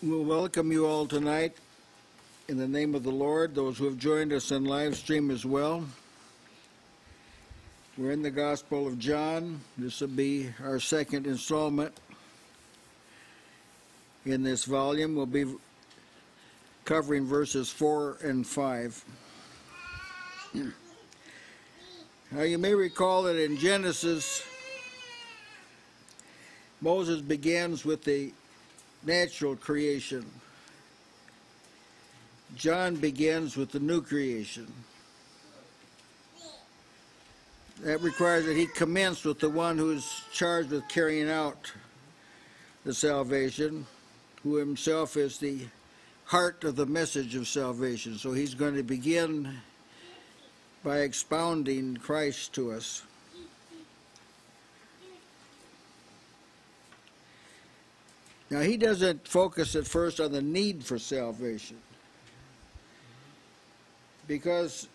We'll welcome you all tonight in the name of the Lord, those who have joined us in live stream as well. We're in the Gospel of John. This will be our second installment in this volume. We'll be covering verses 4 and 5. Now, you may recall that in Genesis, Moses begins with the natural creation. John begins with the new creation. That requires that he commence with the one who is charged with carrying out the salvation, who himself is the heart of the message of salvation. So he's going to begin by expounding Christ to us. Now, he doesn't focus at first on the need for salvation because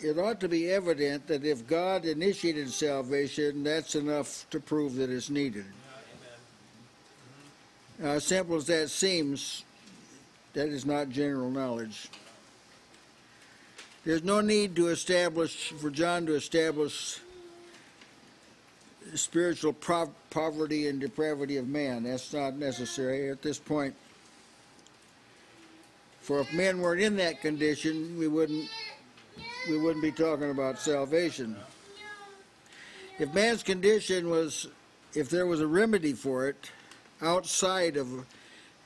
it ought to be evident that if God initiated salvation, that's enough to prove that it's needed. Now, as simple as that seems, that is not general knowledge. There's no need to establish, for John to establish spiritual poverty and depravity of man. That's not necessary at this point. For if men weren't in that condition, we wouldn't we wouldn't be talking about salvation. If man's condition was, if there was a remedy for it outside of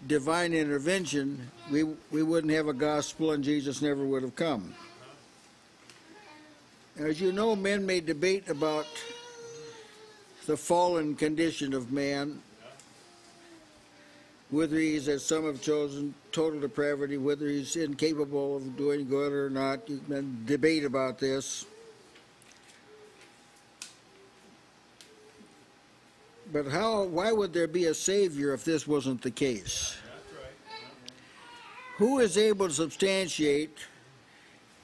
divine intervention, we, we wouldn't have a gospel and Jesus never would have come. As you know, men may debate about the fallen condition of man, whether he's, as some have chosen, total depravity, whether he's incapable of doing good or not. You can debate about this. But how? Why would there be a Savior if this wasn't the case? Who is able to substantiate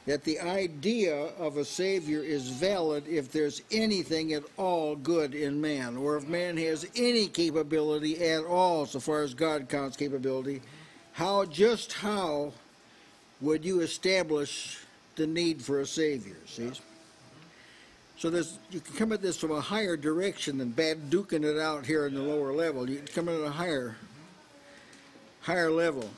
that the idea of a Savior is valid if there's anything at all good in man, or if man has any capability at all, so far as God counts capability. How, just how would you establish the need for a Savior? See? So there's, you can come at this from a higher direction than bad duking it out here in the lower level. You can come at a higher, higher level.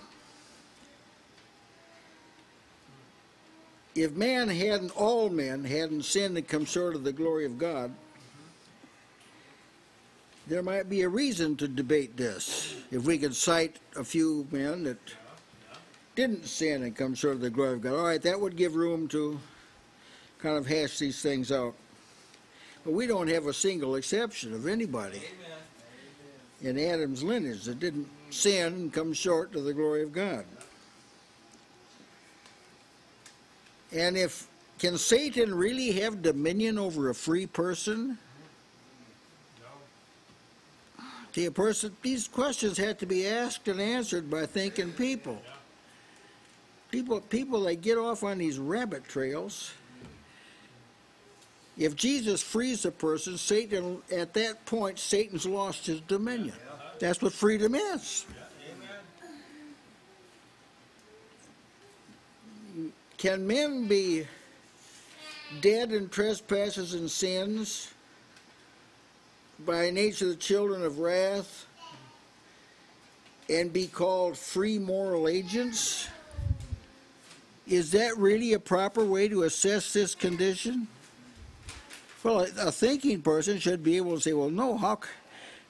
If man hadn't, all men hadn't sinned and come short of the glory of God, there might be a reason to debate this. If we could cite a few men that didn't sin and come short of the glory of God, all right, that would give room to kind of hash these things out. But we don't have a single exception of anybody in Adam's lineage that didn't sin and come short of the glory of God. And if can Satan really have dominion over a free person? No. A person, these questions had to be asked and answered by thinking people. People, people, they get off on these rabbit trails. If Jesus frees a person, Satan, at that point, Satan's lost his dominion. That's what freedom is. Can men be dead in trespasses and sins, by nature the children of wrath, and be called free moral agents? Is that really a proper way to assess this condition? Well, a thinking person should be able to say, well, no, how,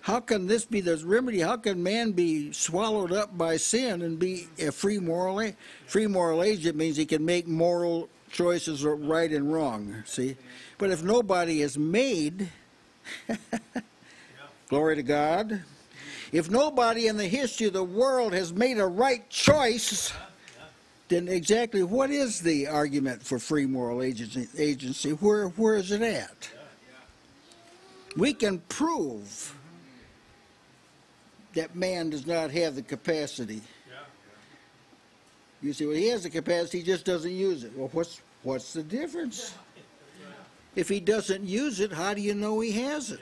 how can this be the remedy? How can man be swallowed up by sin and be a free moral free moral agent means he can make moral choices of right and wrong. See, but if nobody is made, glory to God. If nobody in the history of the world has made a right choice, then exactly what is the argument for free moral agency? agency? Where where is it at? We can prove that man does not have the capacity. You say, well, he has the capacity, he just doesn't use it. Well, what's what's the difference? If he doesn't use it, how do you know he has it?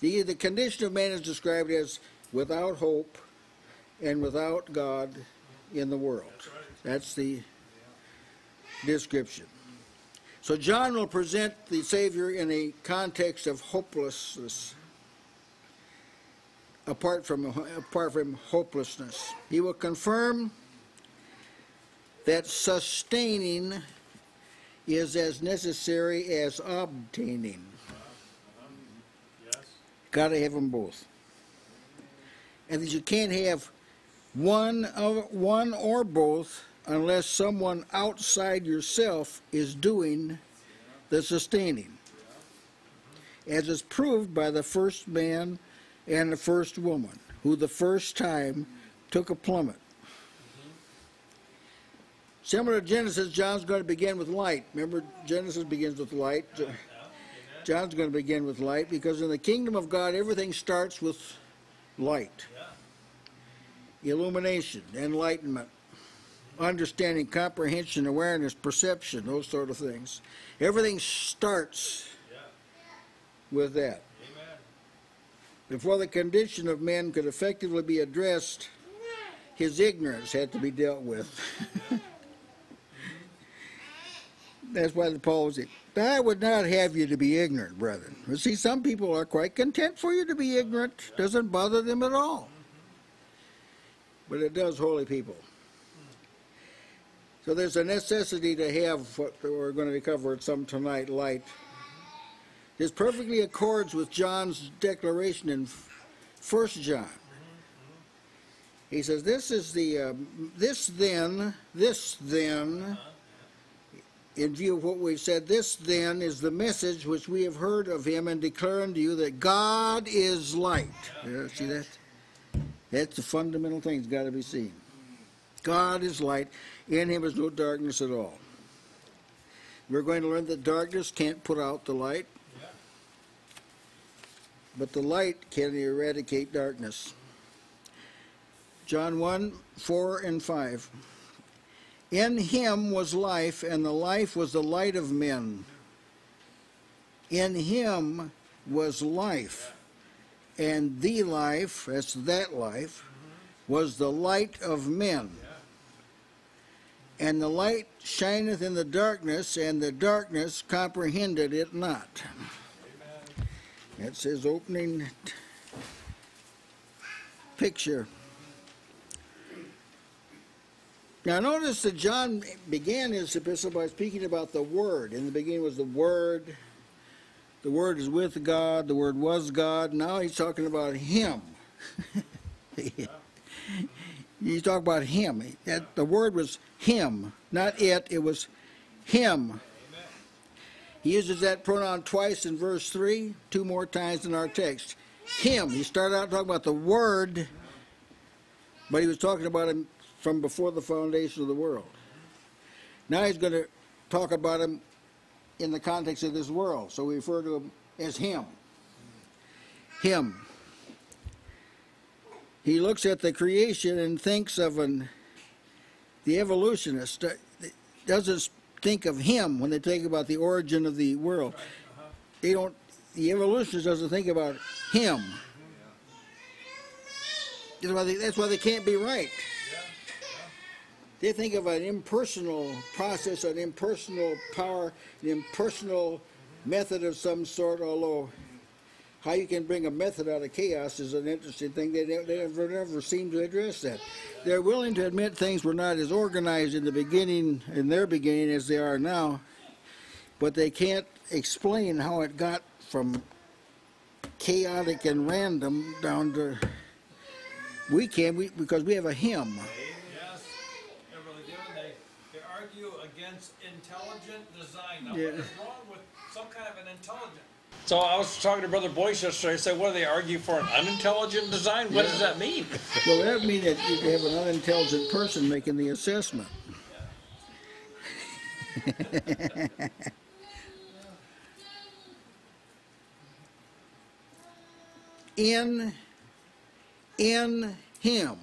The, the condition of man is described as without hope and without God in the world. That's the description. So John will present the Savior in a context of hopelessness, apart from apart from hopelessness. He will confirm that sustaining is as necessary as obtaining. Yes. Got to have them both. And that you can't have one, of, one or both unless someone outside yourself is doing the sustaining. As is proved by the first man and the first woman, who the first time took a plummet. Similar to Genesis, John's going to begin with light. Remember, Genesis begins with light. John's going to begin with light because in the kingdom of God, everything starts with light, illumination, enlightenment, understanding, comprehension, awareness, perception, those sort of things. Everything starts Yeah. with that. Amen. Before the condition of men could effectively be addressed, his ignorance had to be dealt with. That's why the Paul was, I would not have you to be ignorant, brethren. You see, some people are quite content for you to be ignorant. Doesn't bother them at all. But it does holy people. So there's a necessity to have what we're going to cover some tonight, light. This perfectly accords with John's declaration in First John. He says, "This is the um, this then this then." In view of what we've said, this then is the message which we have heard of him and declare unto you that God is light. Yeah, see that? That's the fundamental thing that's got to be seen. God is light. In him is no darkness at all. We're going to learn that darkness can't put out the light, Yeah. but the light can eradicate darkness. John 1 4 and 5. In him was life, and the life was the light of men. In him was life, and the life, that's that life, was the light of men. And the light shineth in the darkness, and the darkness comprehended it not. That's his opening picture. Now, notice that John began his epistle by speaking about the Word. In the beginning was the Word. The Word is with God. The Word was God. Now he's talking about Him. he's talking about Him. That, the Word was Him, not it. It was Him. He uses that pronoun twice in verse 3, two more times in our text. Him. He started out talking about the Word, but he was talking about him from before the foundation of the world. Now he's going to talk about him in the context of this world, so we refer to him as Him. Him. He looks at the creation and thinks of an the evolutionist uh, doesn't think of him when they think about the origin of the world. They don't. The evolutionist doesn't think about him. That's why they, that's why they can't be right. They think of an impersonal process, an impersonal power, an impersonal method of some sort. Although, how you can bring a method out of chaos is an interesting thing. They, ne- never, never seem to address that. They're willing to admit things were not as organized in the beginning, in their beginning, as they are now, but they can't explain how it got from chaotic and random down to. We can, we, because we have a hymn. Yes, they really they, they argue against intelligent design. Now, Yeah. what is wrong with some kind of an intelligent? So I was talking to Brother Boyce yesterday. I said, what do they argue for an unintelligent design? What does that mean? Well, that means that you have an unintelligent person making the assessment. in in him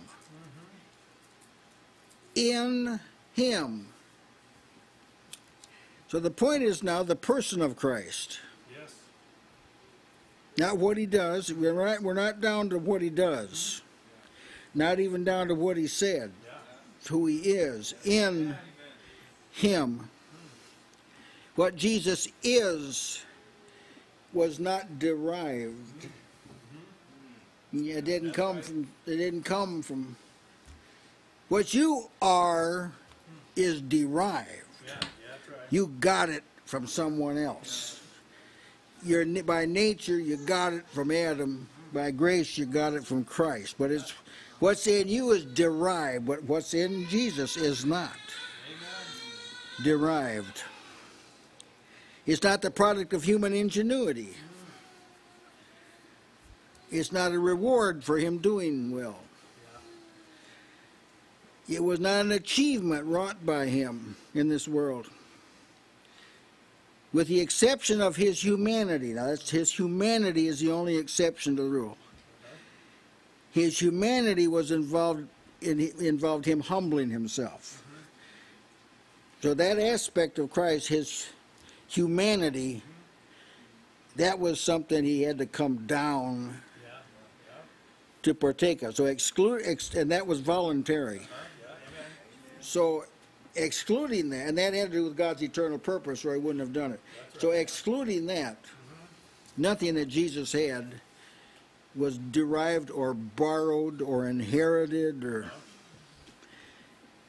in him so the point is now the person of christ. Not what he does. We're not, we're not down to what he does. Not even down to what he said. It's who he is in him. What Jesus is was not derived. It didn't come from it didn't come from what you are is derived. Yeah, yeah, that's right. You got it from someone else. You're by nature you got it from Adam. By grace you got it from Christ. But it's what's in you is derived, but what's in Jesus is not derived. It's not the product of human ingenuity. It's not a reward for him doing well. It was not an achievement wrought by him in this world. With the exception of his humanity. Now, his humanity is the only exception to the rule. His humanity was involved in, involved him humbling himself. So that aspect of Christ, his humanity, that was something he had to come down to partake of. So exclude, ex, and that was voluntary. So excluding that, and that had to do with God's eternal purpose, or he wouldn't have done it. So excluding that, nothing that Jesus had was derived or borrowed or inherited or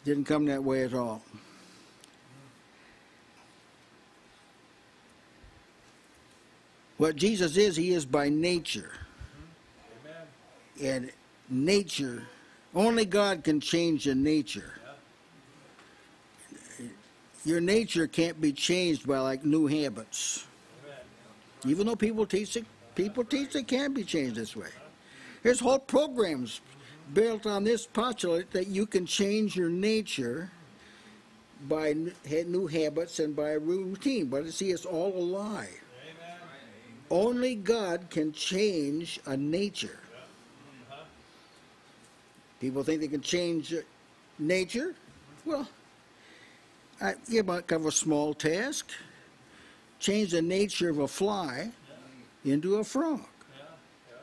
didn't come that way at all. What Jesus is, he is by nature. Amen. And nature, only God can change a nature. Your nature can't be changed by like new habits. Even though people teach it, people teach it can be changed this way. There's whole programs built on this postulate that you can change your nature by new habits and by a routine. But see, it's all a lie. Amen. Only God can change a nature. People think they can change nature. Well, I, you might have a small task. Change the nature of a fly into a frog. Yeah,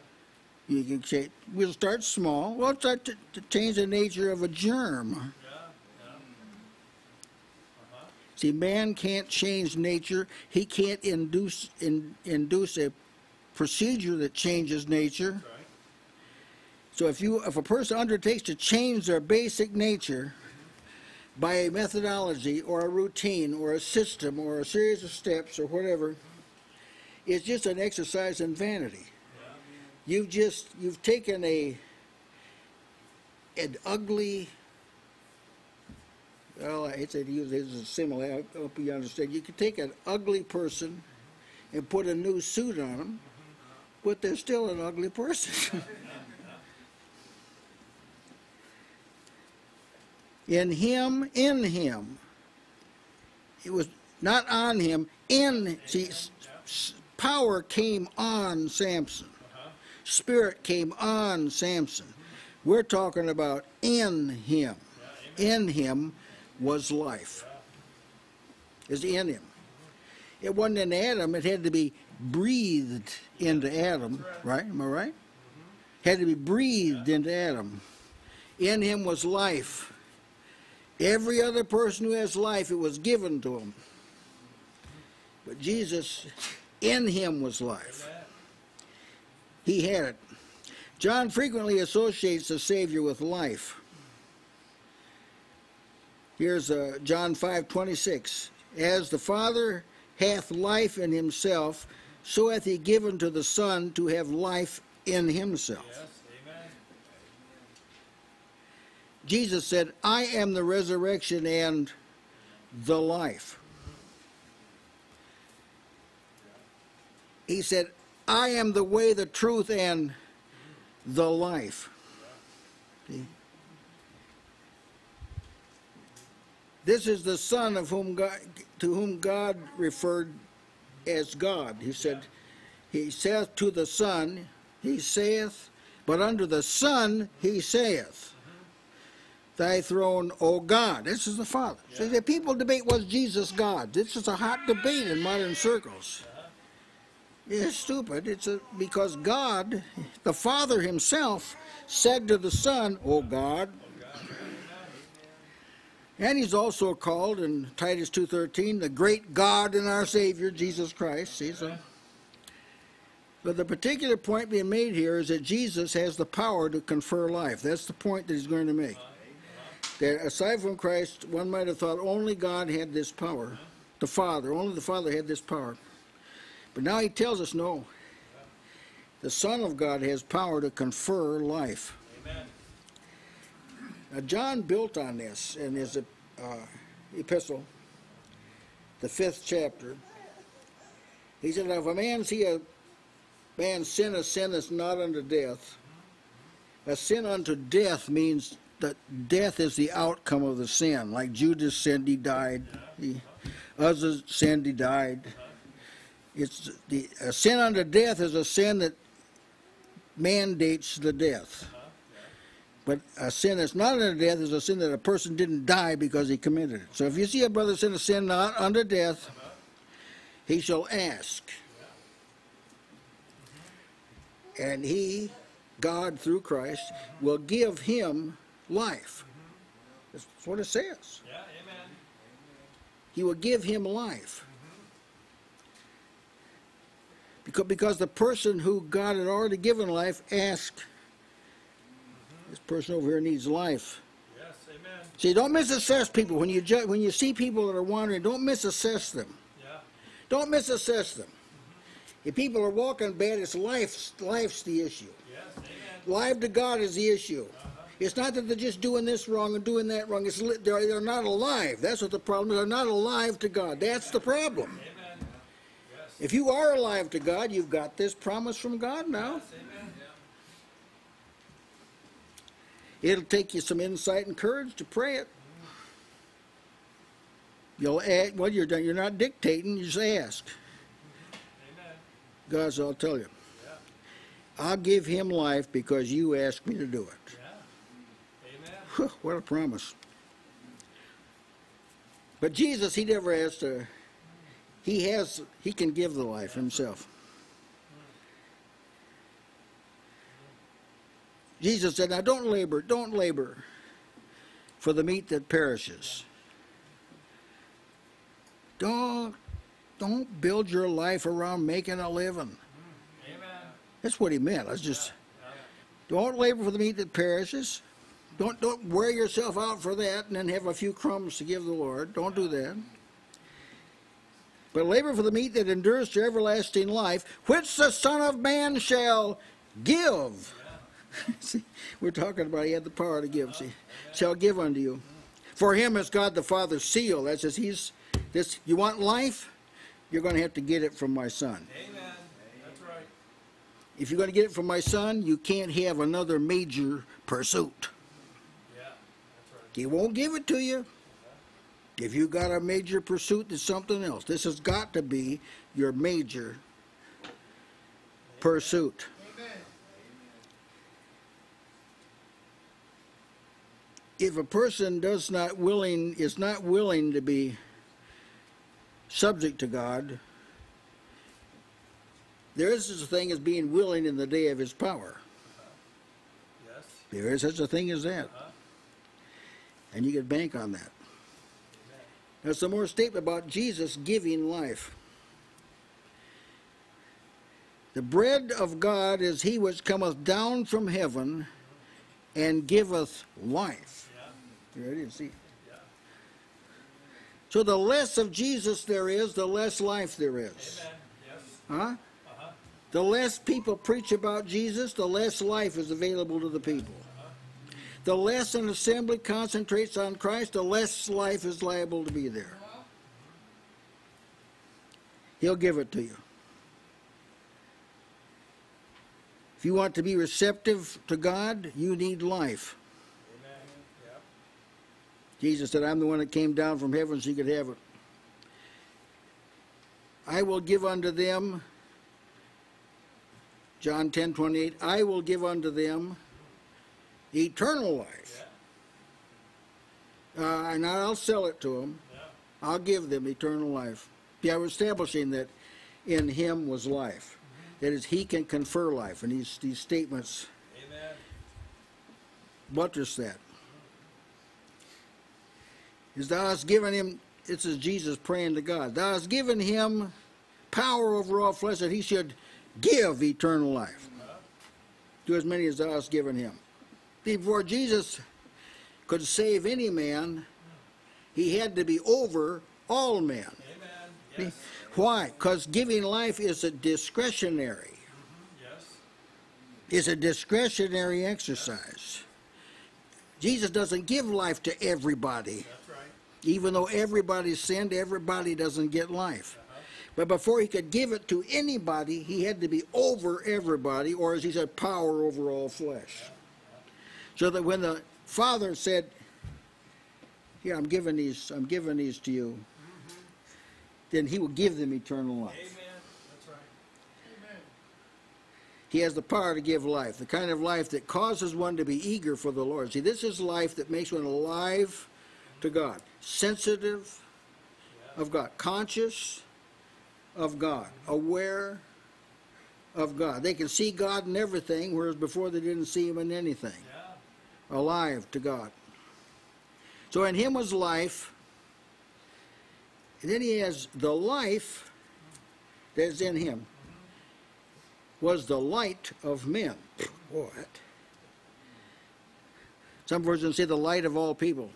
You can change. We'll start small. We'll start to, to change the nature of a germ. yeah, yeah. Uh-huh. See, man can't change nature. He can't induce in, induce a procedure that changes nature. Right. So if you if a person undertakes to change their basic nature by a methodology or a routine or a system or a series of steps or whatever, it's just an exercise in vanity. You've just you've taken a an ugly well, I hate to use this as a simile. I hope you understand. You could take an ugly person and put a new suit on them, but they're still an ugly person. in him, in him. It was not on him, in. See, power came on Samson. Spirit came on Samson. We're talking about in him. In him was life. Is in him. It wasn't in Adam, it had to be breathed into Adam, right? Am I right? Had to be breathed into Adam. In him was life. Every other person who has life, it was given to him. But Jesus, in him was life. He had it. John frequently associates the Savior with life. Here's uh, John 5 26. As the Father hath life in himself, so hath he given to the Son to have life in himself. Yes, amen. Jesus said, I am the resurrection and the life. He said, I am the way, the truth, and the life. See? This is the Son of whom God, to whom God referred as God. He said, He saith to the Son, He saith, but unto the Son He saith, Thy throne, O God. This is the Father. See, the people debate was Jesus God. This is a hot debate in modern circles. Uh-huh. It's stupid. It's a, because God, the Father Himself, said to the Son, "O oh, God." And He's also called in Titus two thirteen the great God and our Savior Jesus Christ. See so. But the particular point being made here is that Jesus has the power to confer life. That's the point that he's going to make. That aside from Christ, one might have thought only God had this power. The Father, only the Father had this power. But now he tells us no. The Son of God has power to confer life. Amen. Now, John built on this in his uh, epistle, the fifth chapter. He said, If a man see a man sin a sin that's not unto death, a sin unto death means that death is the outcome of the sin. Like Judas sinned, he died. He, Uzzah sinned, he died. It's the a sin unto death is a sin that mandates the death. But a sin that's not unto death is a sin that a person didn't die because he committed it. So if you see a brother sin a sin not unto death, he shall ask. And he, God through Christ, will give him life. That's what it says. Yeah, amen. He will give him life. Because, because the person who God had already given life asked, this person over here needs life. Yes, amen. See, don't misassess people. When you, ju- when you see people that are wandering, don't misassess them. Yeah. Don't misassess them. If people are walking bad, it's life's, life's the issue. Yes, amen. Life to God is the issue. It's not that they're just doing this wrong and doing that wrong. It's they're, they're not alive. That's what the problem is. They're not alive to God. That's the problem. If you are alive to God, you've got this promise from God now. It'll take you some insight and courage to pray it. You'll add, well, you're. You're not dictating. You just ask. God said, I'll tell you. I'll give him life because you asked me to do it. Yeah. Whew, what a promise. But Jesus, he never has to, he has, he can give the life himself. Jesus said, now don't labor, don't labor for the meat that perishes. Don't, don't build your life around making a living. Amen. That's what he meant. Let's just don't labor for the meat that perishes. Don't don't wear yourself out for that and then have a few crumbs to give the Lord. Don't do that. But labor for the meat that endures to everlasting life, which the Son of Man shall give. see, we're talking about he had the power to give. See, shall give unto you. For him is God the Father's seal. That says he's this. You want life? You're going to have to get it from my Son. Amen. That's right. If you're going to get it from my son, you can't have another major pursuit. Yeah. That's right. He won't give it to you. If you got a major pursuit, it's something else. This has got to be your major pursuit. If a person does not willing is not willing to be subject to God, there is such a thing as being willing in the day of his power. Yes. There is such a thing as that. Uh-huh. And you can bank on that. Now, some more statement about Jesus giving life. The bread of God is he which cometh down from heaven and giveth life. You ready to see? So the less of Jesus there is, the less life there is. Huh? Uh-huh. The less people preach about Jesus, the less life is available to the people. The less an assembly concentrates on Christ, the less life is liable to be there. He'll give it to you. If you want to be receptive to God, you need life. Yeah. Jesus said, I'm the one that came down from heaven so you could have it. I will give unto them, John 10 28, I will give unto them eternal life. Uh, and I'll sell it to them. I'll give them eternal life. Yeah, we're establishing that in him was life. That is, he can confer life. And these, these statements Amen. buttress that. Is thou hast given him, this is Jesus praying to God, thou hast given him power over all flesh that he should give eternal life to as many as thou hast given him. Before Jesus could save any man, he had to be over all men. Amen. Yes. Why? Because giving life is a discretionary. Mm-hmm. Yes. Is a discretionary exercise. Jesus doesn't give life to everybody. That's right. Even though everybody sinned, everybody doesn't get life. Uh-huh. But before he could give it to anybody, he had to be over everybody, or as he said, power over all flesh. So that when the Father said, Here, I'm giving these, I'm giving these to you, then he will give them eternal life. Amen. That's right. He has the power to give life, the kind of life that causes one to be eager for the Lord. See, this is life that makes one alive to God, sensitive of God, conscious of God, aware of God. They can see God in everything, whereas before they didn't see Him in anything. Yeah. Alive to God. So in Him was life, and then He has the life that is in Him was the light of men. What? Some versions say the light of all people.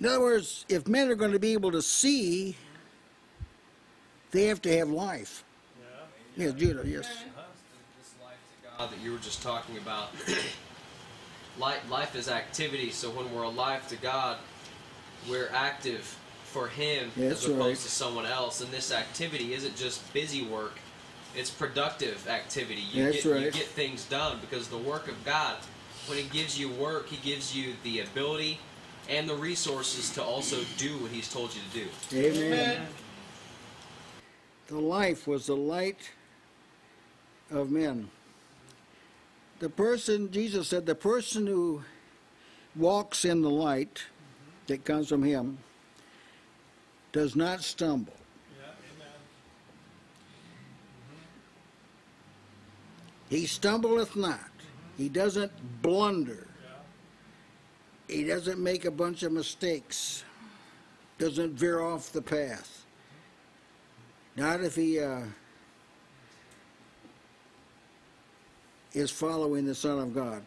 In other words, if men are going to be able to see, they have to have life. Yeah. Yes, Judah, yes. This life to God that you were just talking about. Life, life is activity, so when we're alive to God, we're active for Him Yeah, as opposed right. to someone else. And this activity isn't just busy work; it's productive activity. You That's get you get things done because the work of God, when He gives you work, He gives you the ability and the resources to also do what He's told you to do. Amen. The life was the light of men. The person, Jesus said, the person who walks in the light that comes from him does not stumble. He stumbleth not. He doesn't blunder. He doesn't make a bunch of mistakes. Doesn't veer off the path. Not if he uh, is following the Son of God.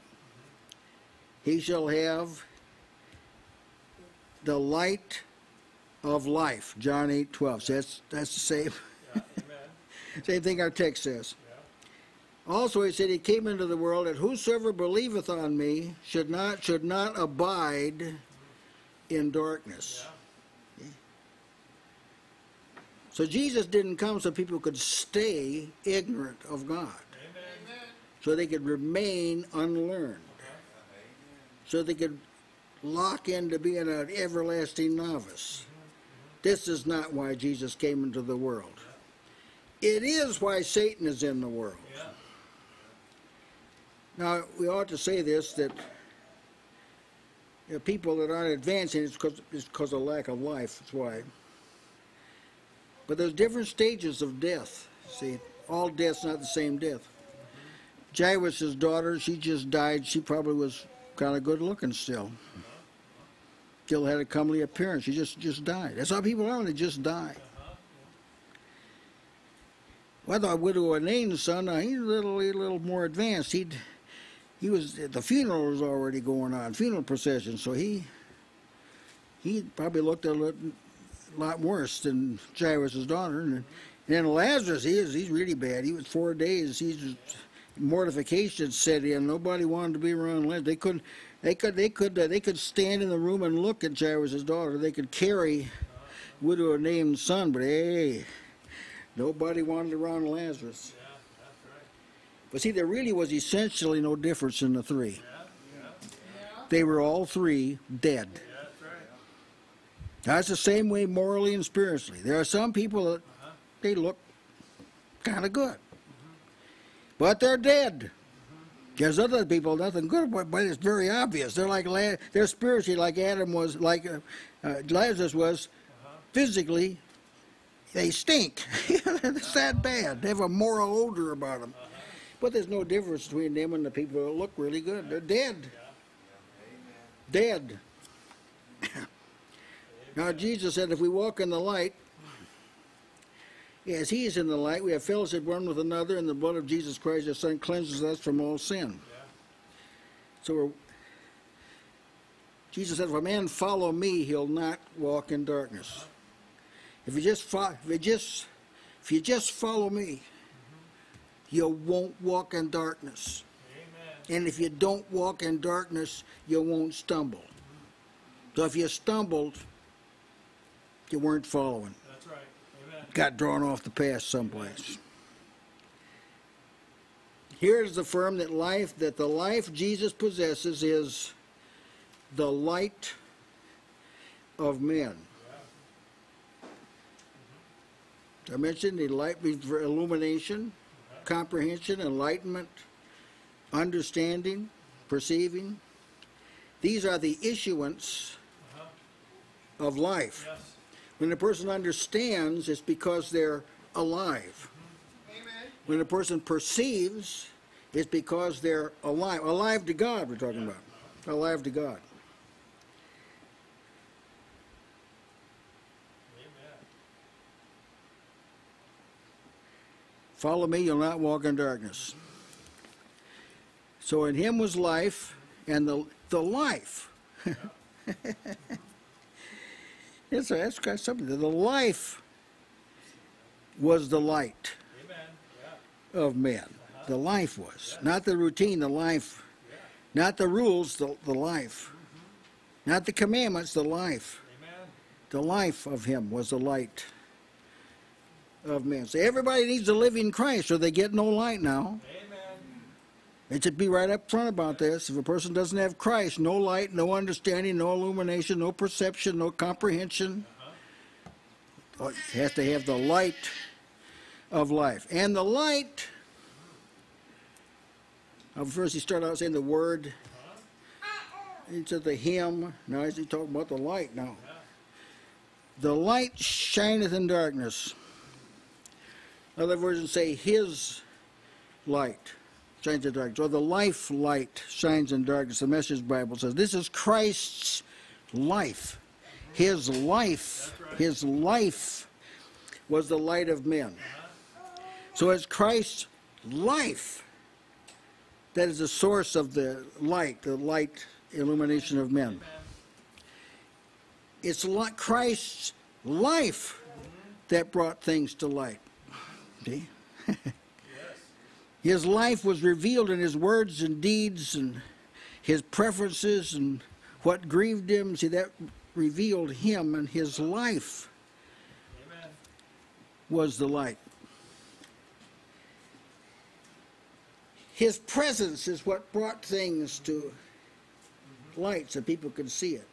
He shall have the light of life. John eight twelve. So that's that's the same Yeah. Same thing our text says. Yeah. Also, he said, He came into the world that whosoever believeth on me should not should not abide in darkness. Yeah. So Jesus didn't come so people could stay ignorant of God. So they could remain unlearned, so they could lock into being an everlasting novice. This is not why Jesus came into the world. It is why Satan is in the world. Now, we ought to say this that you know, people that aren't advancing it's because of lack of life. That's why. But there's different stages of death. See, all death's not the same death. Jairus' daughter, she just died. She probably was kind of good looking still. Still had a comely appearance. She just just died. That's how people are when they just die. Well, thought widow Nain's son, uh, he's a little, a little more advanced. He'd, he was the funeral was already going on, funeral procession. So he, he probably looked a lot, lot worse than Jairus' daughter. And, then Lazarus, he is, he's really bad. He was four days. He's mortification set in. Nobody wanted to be around Lazarus. They couldn't. They could. They could. Uh, they could stand in the room and look at Jairus' daughter. They could carry widow Nain's son, but hey, nobody wanted around Lazarus. Yeah. That's right. But see, there really was essentially no difference in the three. Yeah. Yeah. They were all three dead. That's right. That's the same way morally and spiritually. There are some people that they look kind of good, but they're dead. There's other people nothing good, but, it's very obvious. They're like they're spiritually like Adam was, like uh, uh, Lazarus was, physically. they stink. it's that bad. They have a moral odor about them. But there's no difference between them and the people that look really good. They're dead. Dead. now, Jesus said, if we walk in the light, as he is in the light, we have fellowship one with another, and the blood of Jesus Christ, his Son, cleanses us from all sin. So we're, Jesus said, if a man follow me, he'll not walk in darkness. If you just fo- if you just if you just follow me, you won't walk in darkness. And if you don't walk in darkness, you won't stumble. So if you stumbled, you weren't following. Got drawn off the path someplace. Here is the firm that life that the life Jesus possesses is the light of men. I mentioned the light for illumination, comprehension, enlightenment, understanding, perceiving. These are the issuance of life. Yes. When a person understands, it's because they're alive. Amen. When a person perceives, it's because they're alive. Alive to God, we're talking about. Alive to God. Amen. Follow me, you'll not walk in darkness. So in him was life, and the, the life. It's that's got something. The life was the light. Yeah. of men. The life was. Not the routine, the life. Not the rules, the, the life. Mm-hmm. Not the commandments, the life. Amen. The life of him was the light of men. So everybody needs to live in Christ or they get no light now. Amen. It should be right up front about this. If a person doesn't have Christ, no light, no understanding, no illumination, no perception, no comprehension. Oh, it has to have the light of life. And the light, uh, first he started out saying the word. He said the him. Now he's talking about the light now. The light shineth in darkness. Other versions say his light shines in darkness, or the life light shines in darkness. The Message Bible says this is Christ's life. His life, his life was the light of men. So it's Christ's life that is the source of the light, the light illumination of men. It's Christ's life that brought things to light. See? His life was revealed in his words and deeds and his preferences and what grieved him. See, that revealed him and his life Amen. was the light. His presence is what brought things to light so people could see it.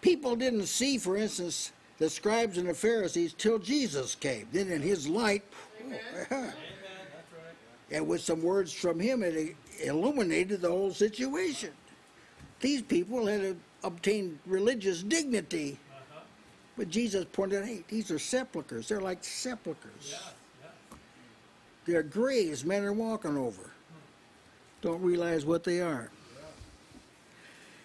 People didn't see, for instance, the scribes and the Pharisees till Jesus came. Then in his light, Amen. And with some words from him, it illuminated the whole situation. These people had obtained religious dignity, Uh-huh. but Jesus pointed out, hey, these are sepulchres. They're like sepulchres. Yeah. Yeah. They're graves men are walking over. Don't realize what they are.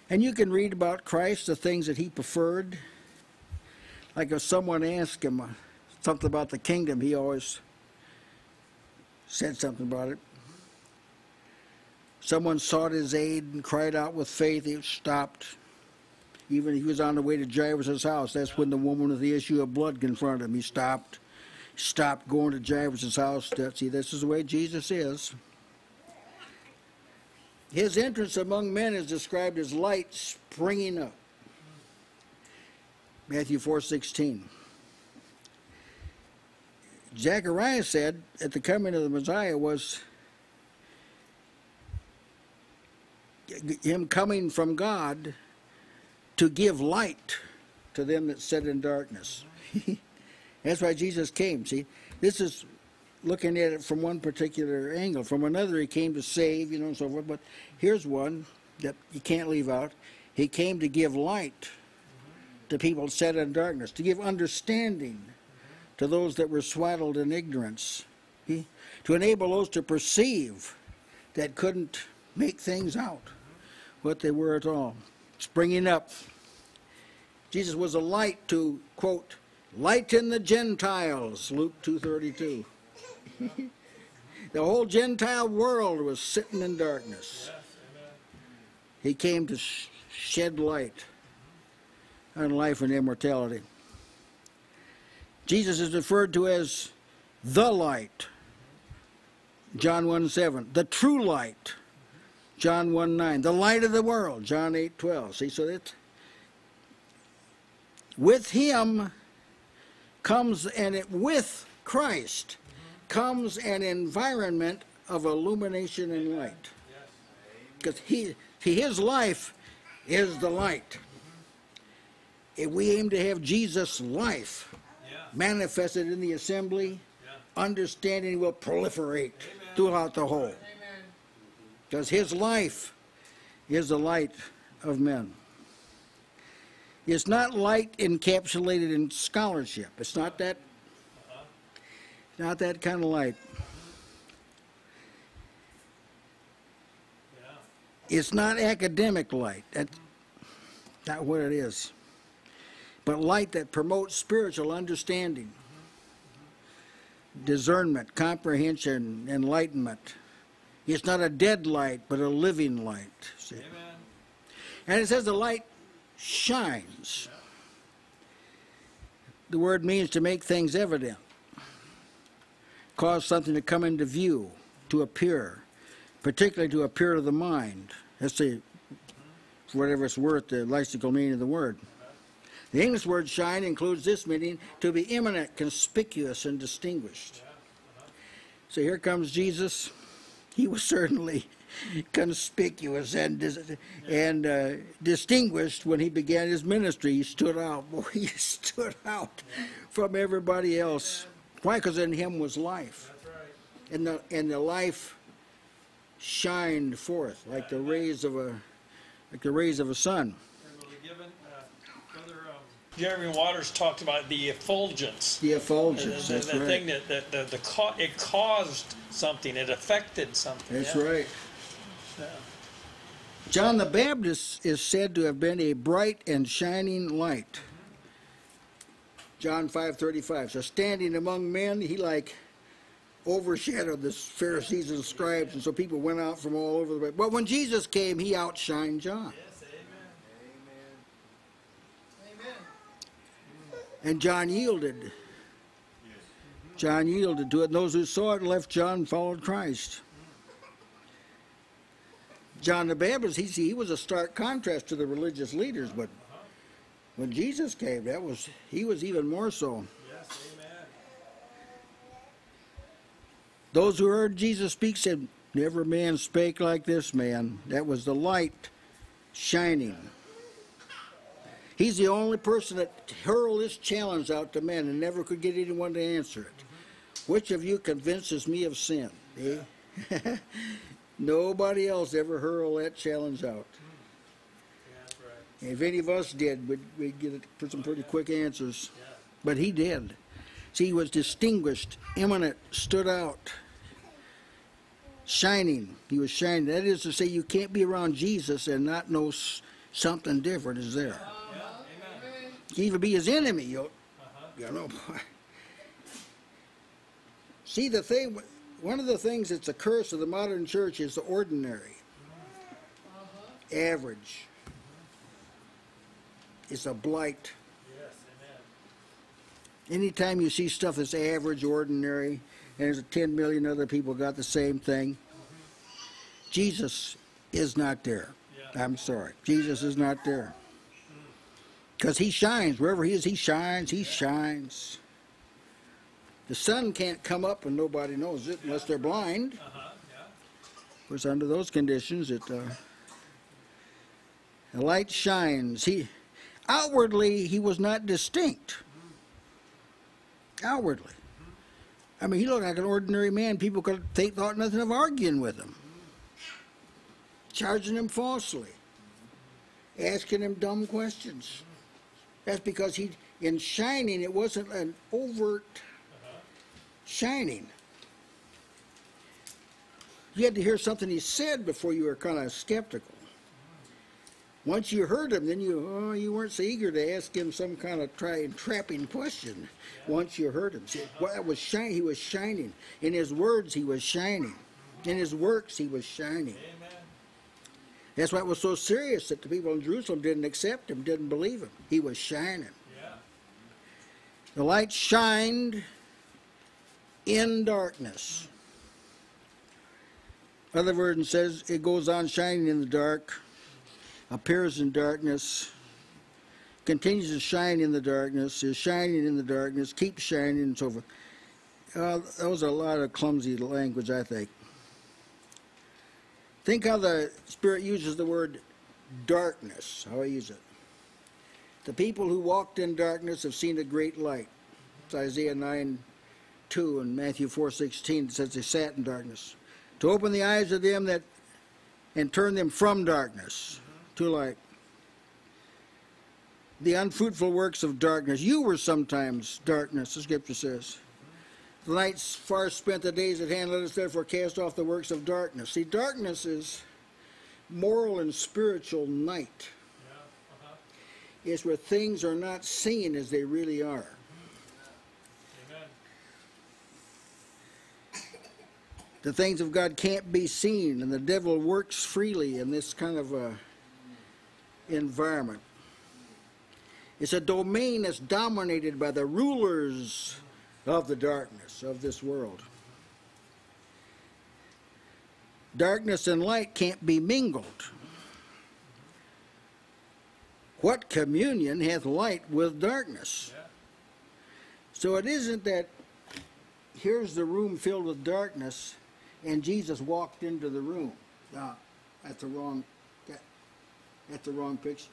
And you can read about Christ, the things that he preferred. Like if someone asked him uh, something about the kingdom, he always said something about it. Someone sought his aid and cried out with faith, he stopped. Even he was on the way to Jairus' house. That's when the woman with the issue of blood confronted him. He stopped, stopped going to Jairus' house. See, this is the way Jesus is. His entrance among men is described as light springing up. Matthew 4:16. Zechariah said at the coming of the Messiah was him coming from God to give light to them that sit in darkness. That's why Jesus came. See, this is looking at it from one particular angle. From another, he came to save, you know, and so forth. But here's one that you can't leave out. He came to give light to people set in darkness, to give understanding to those that were swaddled in ignorance, he, to enable those to perceive that couldn't make things out, what they were at all. Springing up. Jesus was a light to, quote, lighten the Gentiles, Luke 2.32. the whole Gentile world was sitting in darkness. He came to sh- shed light on life and immortality. Jesus is referred to as the light, John 1 7. The true light, John 1 9. The light of the world, John 8 12. See, so that with him comes, and it, with Christ comes an environment of illumination and light. Because he, his life is the light. If we aim to have Jesus' life. Manifested in the assembly, understanding will proliferate throughout the whole. Because his life is the light of men. It's not light encapsulated in scholarship. It's not that uh-huh. not that kind of light. Yeah. It's not academic light. That's not what it is. But light that promotes spiritual understanding, discernment, comprehension, enlightenment. It's not a dead light, but a living light. See? Amen. And it says the light shines. The word means to make things evident, cause something to come into view, to appear, particularly to appear to the mind. That's the, for whatever it's worth, the lexical meaning of the word. The English word shine includes this meaning to be eminent, conspicuous, and distinguished. So here comes Jesus. He was certainly conspicuous and dis- and uh, distinguished when he began his ministry. He stood out. Boy, he stood out from everybody else. Why? Because in him was life, and the and the life shined forth like the rays of a like the rays of a sun. And we'll be given, uh, Brother, um, Jeremy Waters talked about the effulgence. The The, effulgence. the- That's the right. thing that, that the, the ca- it caused something, it affected something. That's yeah. right. Yeah. John the Baptist is said to have been a bright and shining light. John 5:35. So standing among men, he like overshadowed the Pharisees and scribes, and so people went out from all over the way. But when Jesus came, he outshined John. Yes, amen. And John yielded. John yielded to it, and those who saw it left John and followed Christ. John the Baptist, he, he was a stark contrast to the religious leaders, but when Jesus came, that was he was even more so. Those who heard Jesus speak said, Never man spake like this man. That was the light shining. He's the only person that hurled this challenge out to men and never could get anyone to answer it. Which of you convinces me of sin? Eh? Nobody else ever hurled that challenge out. Yeah, right. If any of us did, we'd, we'd get it- some pretty quick answers. But he did. See, he was distinguished, eminent, stood out, shining. He was shining. That is to say, you can't be around Jesus and not know something different is there. You can even be his enemy. You'll, Uh-huh. you know. See, the thing, one of the things that's a curse of the modern church is the ordinary, uh-huh. average. Uh-huh. It's a blight. Yes, amen. Anytime you see stuff that's average, ordinary, and there's 10 million other people got the same thing, uh-huh. Jesus is not there. Yeah. I'm sorry. Jesus is not there. Because he shines. Wherever he is, he shines. He shines. The sun can't come up and nobody knows it unless they're blind. Uh-huh, yeah. Of course, under those conditions, it uh, the light shines. He outwardly he was not distinct. Outwardly, I mean, he looked like an ordinary man. People could think thought nothing of arguing with him, charging him falsely, asking him dumb questions. That's because he, in shining, it wasn't an overt shining. You had to hear something he said before you were kind of skeptical. Once you heard him, then you oh, you weren't so eager to ask him some kind of try entrapping question. Once you heard him, See, well, was shine. He was shining in his words. He was shining in his works. He was shining. Amen. That's why it was so serious that the people in Jerusalem didn't accept him, didn't believe him. He was shining. Yeah. The light shined in darkness. Other version says it goes on shining in the dark, appears in darkness, continues to shine in the darkness, is shining in the darkness, keeps shining, and so forth. Uh, that was a lot of clumsy language, I think. Think how the Spirit uses the word darkness, how I use it. The people who walked in darkness have seen a great light. It's Isaiah 9 2 and Matthew four sixteen. It says they sat in darkness. To open the eyes of them that and turn them from darkness to light. The unfruitful works of darkness. You were sometimes darkness, the scripture says. The nights far spent, the days at hand, let us therefore cast off the works of darkness. See, darkness is moral and spiritual night. Yeah. Uh-huh. It's where things are not seen as they really are. Amen. The things of God can't be seen, and the devil works freely in this kind of a environment. It's a domain that's dominated by the rulers of the darkness of this world. Darkness and light can't be mingled. What communion hath light with darkness? So it isn't that here's the room filled with darkness and Jesus walked into the room. No, that's the wrong that, that's the wrong picture.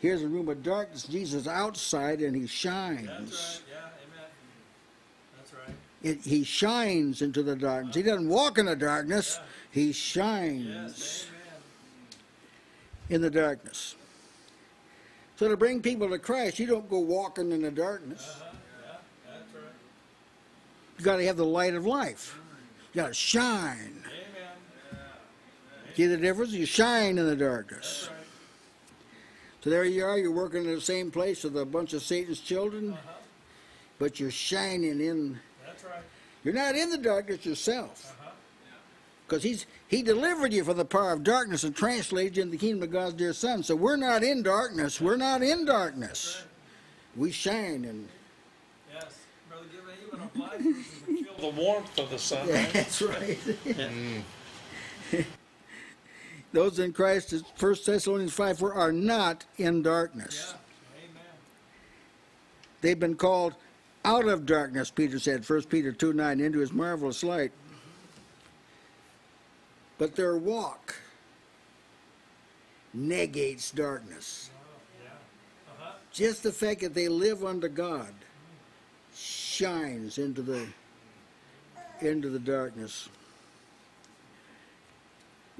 Here's a room of darkness. Jesus outside and he shines. That's right. Yeah. Amen. That's right. It, he shines into the darkness. He doesn't walk in the darkness. He shines Yes. Amen. in the darkness. So to bring people to Christ, you don't go walking in the darkness. Uh-huh. Yeah. That's right. You got to have the light of life. You got to shine. Amen. See the difference? You shine in the darkness. That's right. So there you are. You're working in the same place with a bunch of Satan's children, Uh-huh. but you're shining in. That's right. You're not in the darkness yourself, Uh-huh. because he's he delivered you from the power of darkness and translated you into the kingdom of God's dear Son. So we're not in darkness. We're not in darkness. We shine and Yes. Brother Given, even a blind person can feel the warmth of the sun. Right? That's right. Those in Christ, 1 Thessalonians 5 4, are not in darkness. Yeah. Amen. They've been called out of darkness, Peter said, 1 Peter 2 9, into his marvelous light. But their walk negates darkness. Oh, yeah. Uh-huh. Just the fact that they live under God shines into the into the darkness.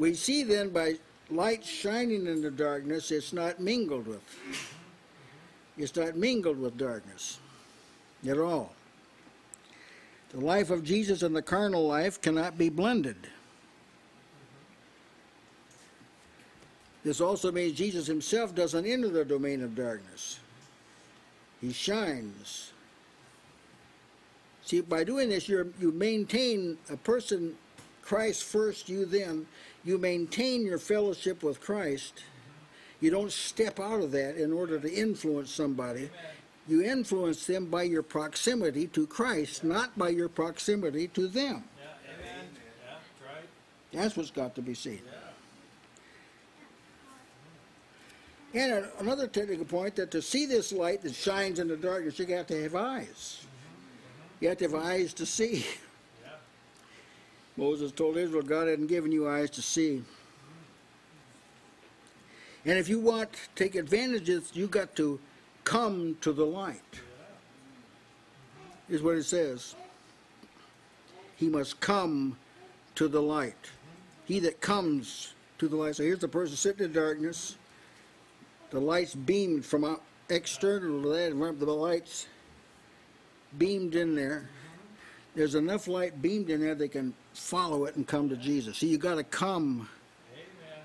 We see then by light shining in the darkness, it's not mingled with. It's not mingled with darkness at all. The life of Jesus and the carnal life cannot be blended. This also means Jesus himself doesn't enter the domain of darkness. He shines. See, by doing this, you you maintain a person, Christ first, you then. You maintain your fellowship with Christ. You don't step out of that in order to influence somebody. You influence them by your proximity to Christ, not by your proximity to them. That's what's got to be seen. And another technical point that to see this light that shines in the darkness, you have to have eyes. You have to have eyes to see. Moses told Israel, God hadn't given you eyes to see. And if you want to take advantage of this, you got to come to the light. Is what it says. He must come to the light. He that comes to the light. So here's the person sitting in darkness. The light's beamed from out external to that, the lights beamed in there. There's enough light beamed in there they can follow it and come to Jesus. See, you got to come Amen.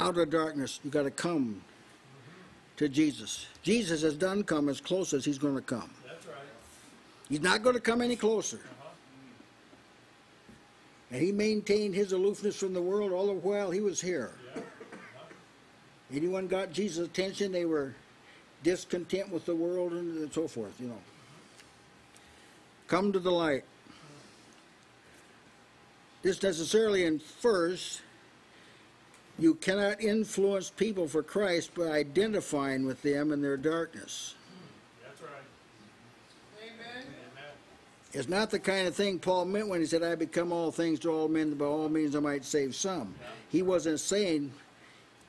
out of darkness. You got to come to Jesus. Jesus has done come as close as he's going to come. That's right. He's not going to come any closer. Uh-huh. And he maintained his aloofness from the world all the while he was here. Yeah. Anyone got Jesus' attention, they were discontent with the world and so forth, you know. Come to the light. This necessarily infers you cannot influence people for Christ by identifying with them in their darkness. That's right. Amen. Amen. It's not the kind of thing Paul meant when he said, I become all things to all men, that by all means I might save some. He wasn't saying,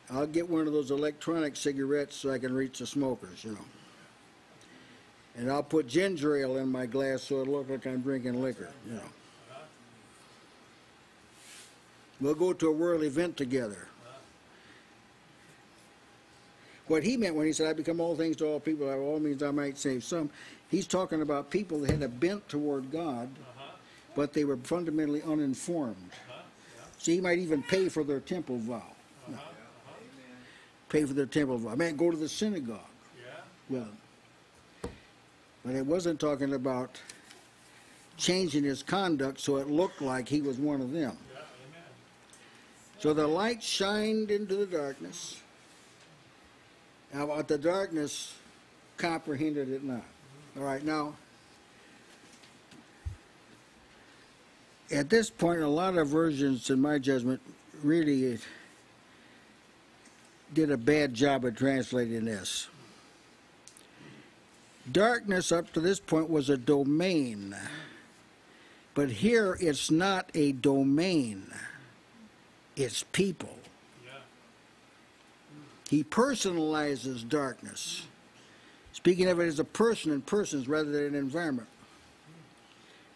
I'll get one of those electronic cigarettes so I can reach the smokers, you know. And I'll put ginger ale in my glass so it'll look like I'm drinking liquor, you know. We'll go to a world event together. What he meant when he said, I become all things to all people, by all means I might save some, he's talking about people that had a bent toward God, Uh-huh. but they were fundamentally uninformed. Uh-huh. So he might even pay for their temple vow. Uh-huh. Pay for their temple vow. I mean, go to the synagogue. Yeah. Well, but it wasn't talking about changing his conduct so it looked like he was one of them. So the light shined into the darkness. Now, but the darkness comprehended it not. All right, now, at this point, a lot of versions, in my judgment, really did a bad job of translating this. Darkness up to this point was a domain, but here it's not a domain, it's people. Yeah. He personalizes darkness, speaking of it as a person and persons rather than an environment.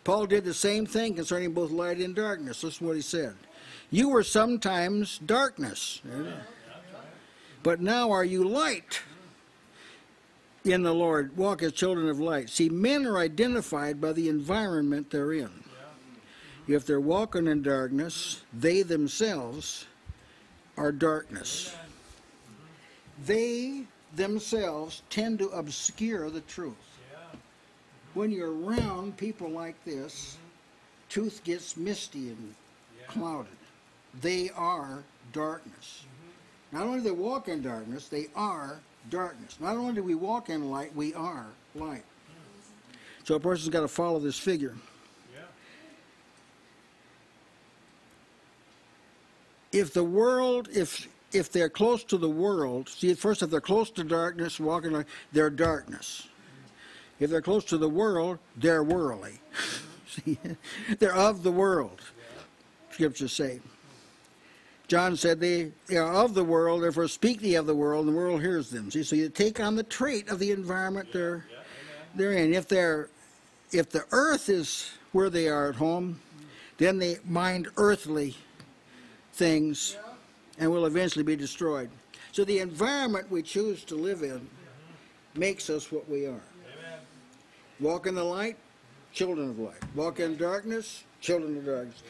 Paul did the same thing concerning both light and darkness. Listen to what he said. You were sometimes darkness, but now are you light in the Lord. Walk as children of light. See, men are identified by the environment they're in. If they're walking in darkness, they themselves are darkness they themselves tend to obscure the truth. When you're around people like this, truth gets misty and clouded. They are darkness. Not only do they walk in darkness, they are darkness. Not only do we walk in light, we are light. So a person's got to follow this figure. If the world, if if they're close to the world, see, first, if they're close to darkness, walking, like, they're darkness. If they're close to the world, they're worldly. see, they're of the world. Scriptures say. John said they, they are of the world, therefore speak they of the world, and the world hears them. See, so you take on the trait of the environment they're Yeah. They're in. If they're if the earth is where they are at home, then they mind earthly things and will eventually be destroyed. So the environment we choose to live in makes us what we are. Amen. Walk in the light, children of light. Walk in darkness, children of darkness.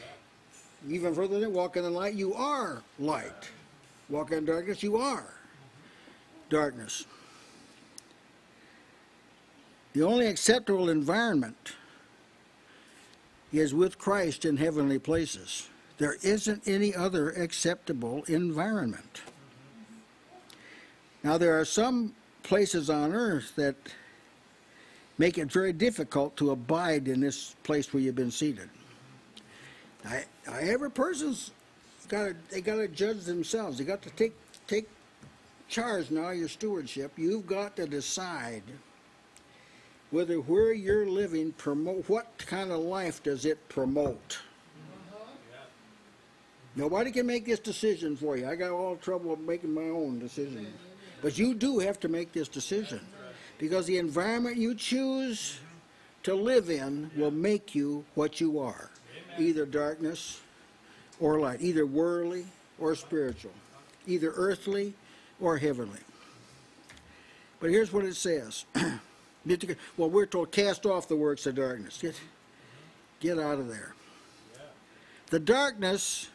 Even further than that, walk in the light, you are light. Walk in darkness, you are darkness. The only acceptable environment is with Christ in heavenly places. There isn't any other acceptable environment. Now, there are some places on earth that make it very difficult to abide in this place where you've been seated. I, I, every person's got to they got to judge themselves. They got to take take charge now. Your stewardship. You've got to decide whether where you're living promote what kind of life does it promote. Nobody can make this decision for you. I got all trouble making my own decision. But you do have to make this decision. Because the environment you choose to live in will make you what you are. Either darkness or light, either worldly or spiritual, either earthly or heavenly. But here's what it says Well, we're told, cast off the works of darkness. Get, get out of there. The darkness,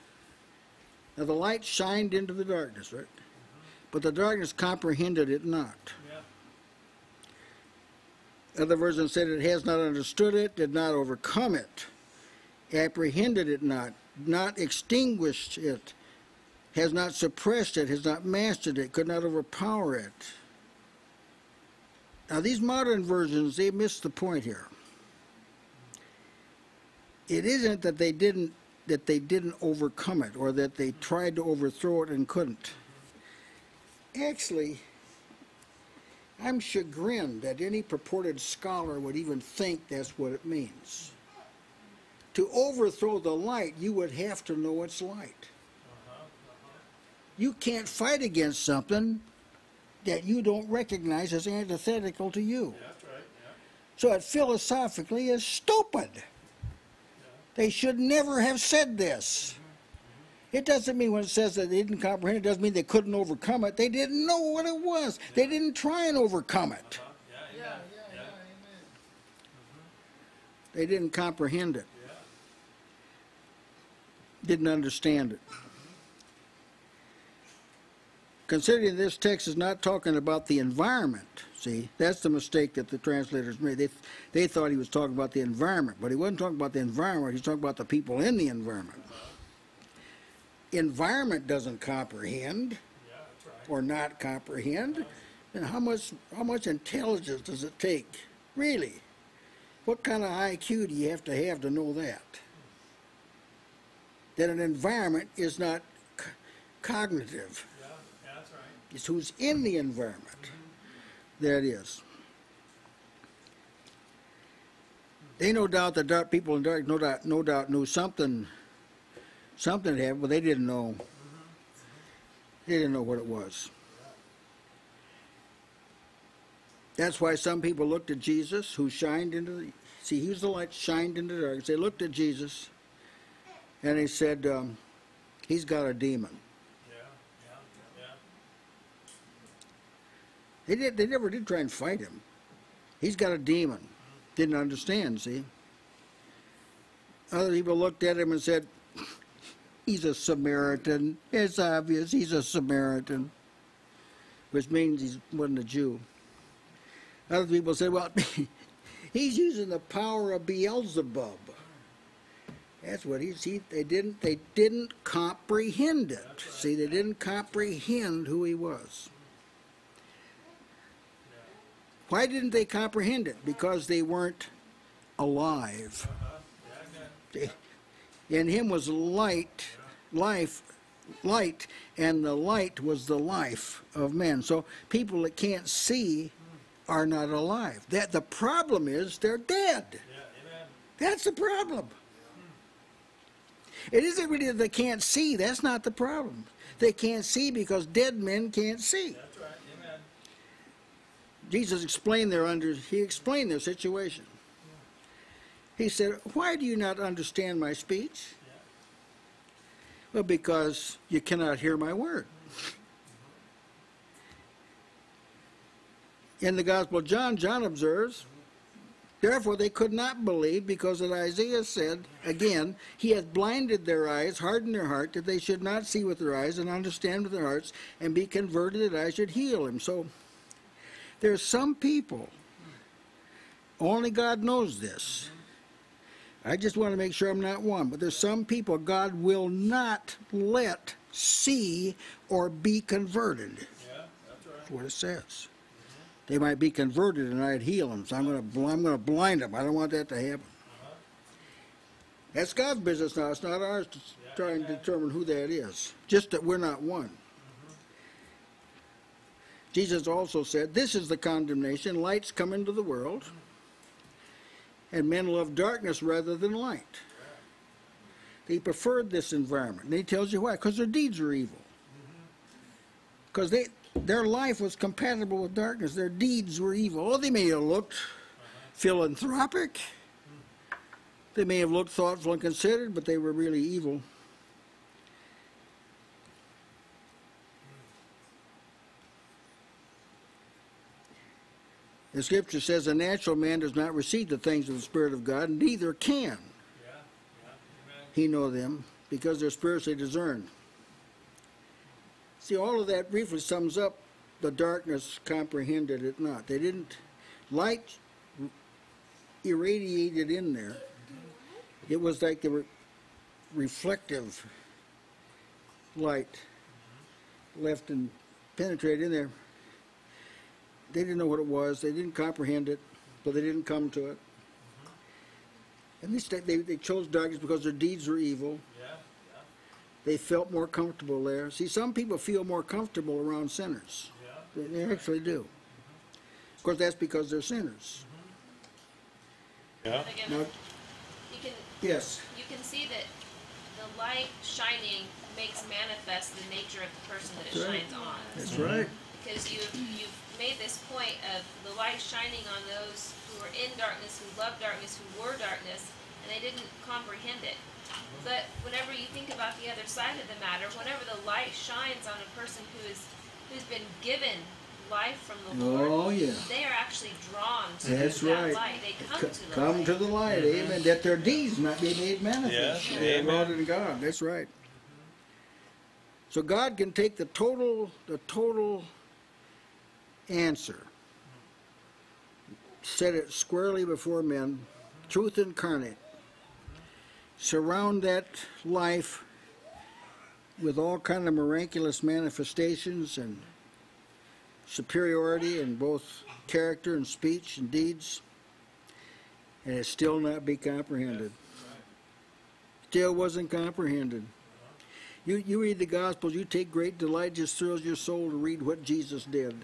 now the light shined into the darkness, right? But the darkness comprehended it not. Other versions said it has not understood it, did not overcome it, apprehended it not, not extinguished it, has not suppressed it, has not mastered it, could not overpower it. Now, these modern versions, they miss the point here. It isn't that they didn't that they didn't overcome it or that they tried to overthrow it and couldn't. Actually, I'm chagrined that any purported scholar would even think that's what it means. To overthrow the light, you would have to know it's light. You can't fight against something that you don't recognize as antithetical to you. That's right, yeah. So it philosophically is stupid. They should never have said this. It doesn't mean when it says that they didn't comprehend, it doesn't mean they couldn't overcome it. They didn't know what it was. They didn't try and overcome it. Yeah, Yeah, yeah, yeah. They didn't comprehend it, Yeah. didn't understand it. Considering this text is not talking about the environment, see, that's the mistake that the translators made. They, they thought he was talking about the environment, but he wasn't talking about the environment, he's talking about the people in the environment. Environment doesn't comprehend. Yeah, right. or not comprehend, And how much how much intelligence does it take? Really? What kind of IQ do you have to have to know that? That an environment is not cognitive. Yeah, right. It's who's in the environment. That is. They no doubt the dark people in dark no doubt no doubt knew something something happened, but they didn't know they didn't know what it was. That's why some people looked at Jesus, who shined into the see, he was the light shined into the darkness. They looked at Jesus, and they said, um, "He's got a demon." Yeah, yeah, yeah. They did. They never did try and fight him. He's got a demon. Didn't understand. See. Other people looked at him and said, "He's a Samaritan. It's obvious. He's a Samaritan," which means he wasn't a Jew. Other people said, "Well, he's using the power of Beelzebub." That's what he's. He, they didn't. They didn't comprehend it. See, they didn't comprehend who he was. Why didn't they comprehend it? Because they weren't alive. In him was light, life, light, and the light was the life of men. So people that can't see are not alive. That the problem is they're dead. That's the problem. It isn't really that they can't see. That's not the problem. They can't see because dead men can't see. That's right. Jesus explained their under he explained their situation. He said, "Why do you not understand my speech?" Well, because you cannot hear my word. In the Gospel of John, John observes, therefore they could not believe because that Isaiah said, again, he hath blinded their eyes, hardened their heart, that they should not see with their eyes and understand with their hearts and be converted that I should heal him. So there's some people, only God knows this. I just want to make sure I'm not one, but there's some people God will not let see or be converted. Yeah, that's right. That's what it says. They might be converted and I'd heal them, so I'm going to I'm going to blind them. I don't want that to happen. Uh-huh. That's God's business now. It's not ours to try and determine who that is. Just that we're not one. Jesus also said, This is the condemnation. Light's come into the world, and men love darkness rather than light. They preferred this environment. And he tells you why. Because their deeds were evil. Because they their life was compatible with darkness. Their deeds were evil. Oh, they may have looked philanthropic. They may have looked thoughtful and considered, but they were really evil. The scripture says, a natural man does not receive the things of the Spirit of God, neither can Yeah, yeah, he know them, because they're spiritually discerned. See, all of that briefly sums up the darkness comprehended it not. They didn't, light irradiated in there. It was like the re- reflective light left and penetrated in there. They didn't know what it was. They didn't comprehend it, but they didn't come to it. And they, sta- they, they chose darkness because their deeds were evil. Yeah, yeah, They felt more comfortable there. See, some people feel more comfortable around sinners. yeah. They, they actually do. Of course, that's because they're sinners. Yeah. Again, Now, you can yes. you can see that the light shining makes manifest the nature of the person that it right. shines on. That's right. Because you you've made this point of the light shining on those who were in darkness, who loved darkness, who were darkness, and they didn't comprehend it. But whenever you think about the other side of the matter, whenever the light shines on a person who is who's been given life from the Lord, Oh, yeah. they are actually drawn to That's that right. light. They come C- to the come light. to the light, mm-hmm. amen. That their deeds might be made manifest. Yes, They're amen. wrought in God. That's right. So God can take the total, the total answer, set it squarely before men, truth incarnate, surround that life with all kind of miraculous manifestations and superiority in both character and speech and deeds, and it still not be comprehended. Still wasn't comprehended. You, you read the Gospels, you take great delight, just thrills your soul to read what Jesus did.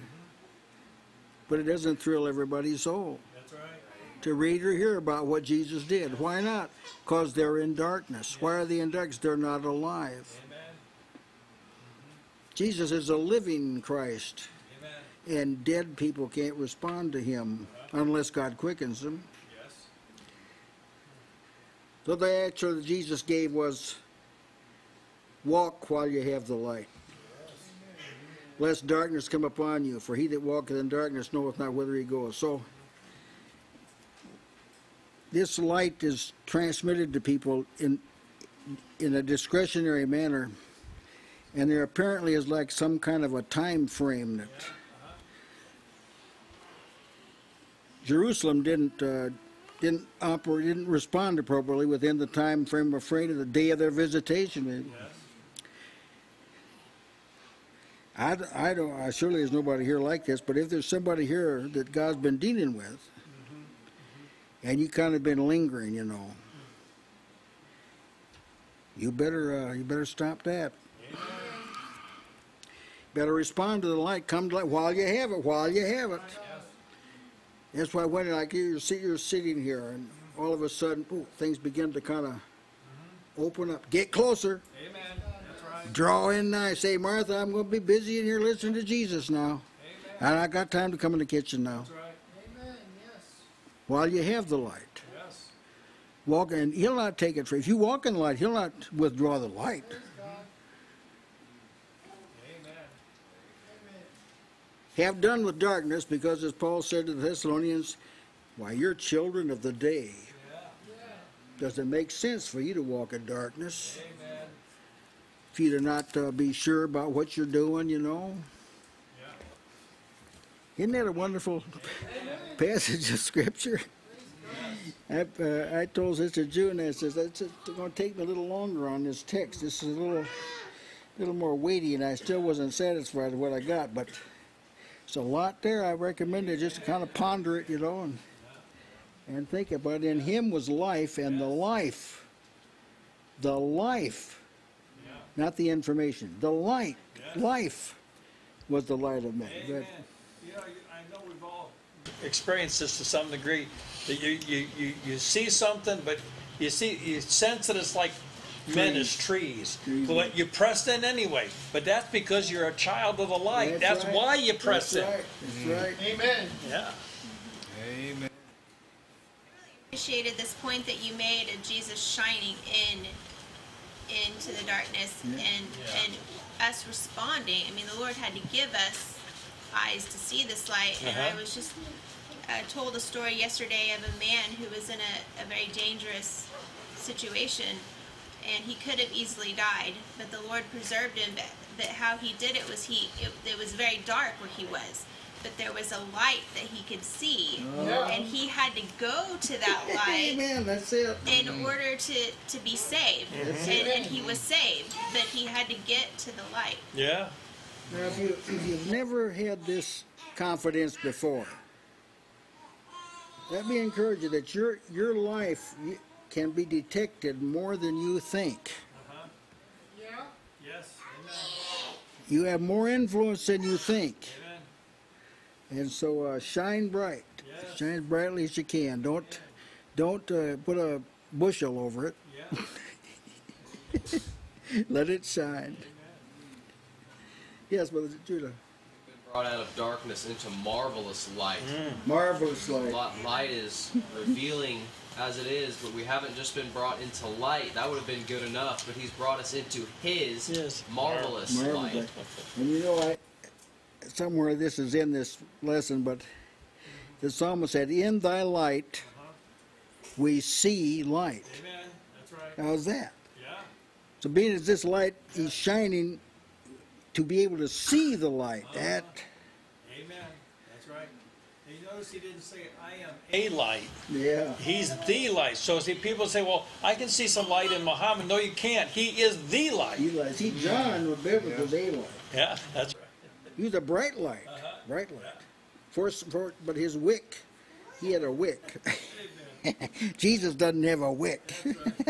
But it doesn't thrill everybody's soul That's right. to read or hear about what Jesus did. Why not? Because they're in darkness. Why are they in darkness? They're not alive. Amen. Mm-hmm. Jesus is a living Christ. Amen. and dead people can't respond to him unless God quickens them. Yes. So the answer that Jesus gave was walk while you have the light. Lest darkness come upon you, for he that walketh in darkness knoweth not whither he goeth. So this light is transmitted to people in in a discretionary manner, and there apparently is like some kind of a time frame that Jerusalem didn't uh, didn't operate, didn't respond appropriately within the time frame afraid of the day of their visitation. Yes. I, I don't, I surely there's nobody here like this, but if there's somebody here that God's been dealing with, and you kind of been lingering, you know, you better, uh, you better stop that. Better respond to the light. Come to light while you have it. While you have it. That's why when like you're, sit- you're sitting here, and all of a sudden, ooh, things begin to kind of open up. Get closer. Amen. That's right. Draw in nigh. Say, Martha, I'm going to be busy in here listening to Jesus now. Amen. And I got time to come in the kitchen now. That's right. Amen. Yes. While you have the light. Yes. Walk and he'll not take it for if you walk in the light, he'll not withdraw the light. Praise God. Amen. Amen. Have done with darkness, because as Paul said to the Thessalonians, why you're children of the day. Yeah. Does it make sense for you to walk in darkness? Amen. For you to not uh, be sure about what you're doing, you know? Yeah. Isn't that a wonderful passage of scripture? I, uh, I told Sister June, I says, it's going to take me a little longer on this text. This is a little, little more weighty, and I still wasn't satisfied with what I got, but it's a lot there. I recommend it just to kind of ponder it, you know, and, and think about it. In Him was life, and the life, the life, not the information, the light, life was the light of men. That- Amen. You know, I know we've all experienced this to some degree. That you, you, you, you see something, but you see, you sense that it's like men as trees. Trees. But you pressed in anyway. But that's because you're a child of the light. That's, right. why you press That's in. right. That's mm. right. Amen. Yeah. Amen. I really appreciated this point that you made of Jesus shining in into the darkness and and us responding. I mean, the Lord had to give us eyes to see this light, and I Uh-huh. was just uh, told a story yesterday of a man who was in a, a very dangerous situation and he could have easily died, but the Lord preserved him. But, but how he did it was he it, it was very dark where he was, but there was a light that he could see, Oh. and he had to go to that light Amen, that's it. in order to to be saved, and, and he was saved, but he had to get to the light. Yeah. Now, if you, if you've never had this confidence before, let me encourage you that your, your life can be detected more than you think. Uh-huh. Yeah. Yes. You have more influence than you think. Amen. And so uh, shine bright. Yes. Shine as brightly as you can. Don't don't uh, put a bushel over it. Yeah. Let it shine. Yes, Brother Judah. Been brought out of darkness into marvelous light. Marvelous light. Li- Light is revealing as it is, but we haven't just been brought into light. That would have been good enough, but He's brought us into His Yes. marvelous Marvelous light. light. And you know, I somewhere this is in this lesson, but the psalmist said, "In Thy light we see light." Amen. That's right. How's that? Yeah. So, being as this light is shining, to be able to see the light, uh-huh. that Amen. That's right. And you notice he didn't say, I am a light. yeah. He's the light. So see, people say, well, I can see some light in Muhammad. No, you can't. He is the light. He light. See, John was biblical daylight. Yeah, that's right. He was a bright light, uh-huh. bright light. For, for, but his wick, he had a wick. Jesus doesn't have a wick.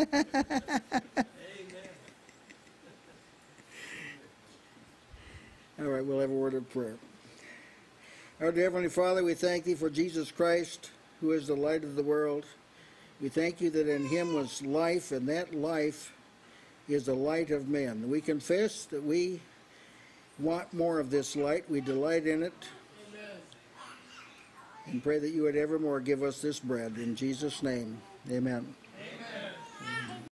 All right, we'll have a word of prayer. Our dear Heavenly Father, we thank Thee for Jesus Christ, who is the light of the world. We thank You that in Him was life, and that life is the light of men. We confess that we want more of this light. We delight in it. And pray that you would evermore give us this bread. In Jesus' name, amen.